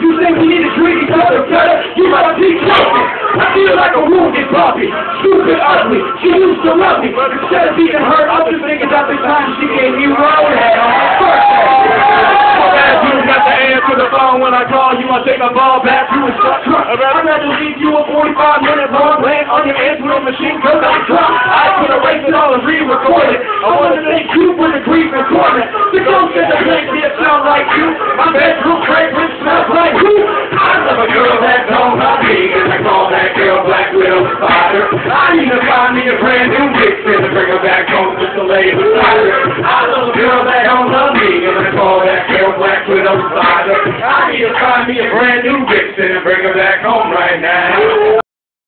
You think we need to treat each other better? You gotta teach something. I feel like a wounded puppy. Stupid, ugly. She used to love me. Instead of being hurt, I'm just thinking about the time she gave me roadhead on my birthday. You got the answer the phone when I call you. I take my ball back to a truck. I'd rather leave you a 45 minute long land on your edge with a machine gun on truck. I could erase it all and re-record it. I want to thank you for the grief torment. The ghost in the place here sound like you. My bedroom fragrance home just to lay. I love a girl that don't love me. And I call that girl Black Widow Spider. I need to find me a brand new vixen and bring her back home right now.